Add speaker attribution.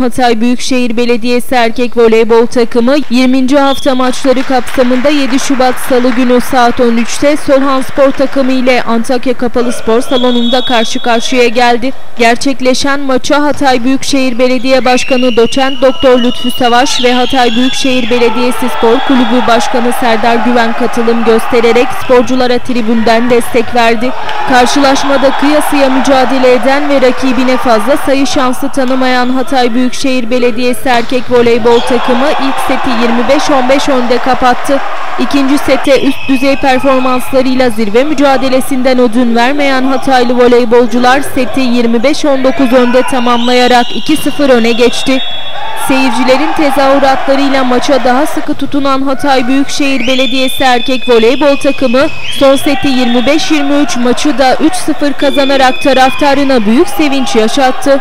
Speaker 1: Hatay Büyükşehir Belediyesi erkek voleybol takımı 20. hafta maçları kapsamında 7 Şubat Salı günü saat 13'te Solhan Spor takımı ile Antakya Kapalı Spor Salonu'nda karşı karşıya geldi. Gerçekleşen maça Hatay Büyükşehir Belediye Başkanı Doçent Doktor Lütfü Savaş ve Hatay Büyükşehir Belediyesi Spor Kulübü Başkanı Serdar Güven katılım göstererek sporculara tribünden destek verdi. Karşılaşmada kıyasıya mücadele eden ve rakibine fazla sayı şansı tanımayan Hatay Büyükşehir Belediyesi erkek voleybol takımı ilk seti 25-15 önde kapattı. İkinci sete üst düzey performanslarıyla zirve mücadelesinden ödün vermeyen Hataylı voleybolcular seti 25-19 önde tamamlayarak 2-0 öne geçti. Seyircilerin tezahüratlarıyla maça daha sıkı tutunan Hatay Büyükşehir Belediyesi erkek voleybol takımı son seti 25-23 maçı da 3-0 kazanarak taraftarına büyük sevinç yaşattı.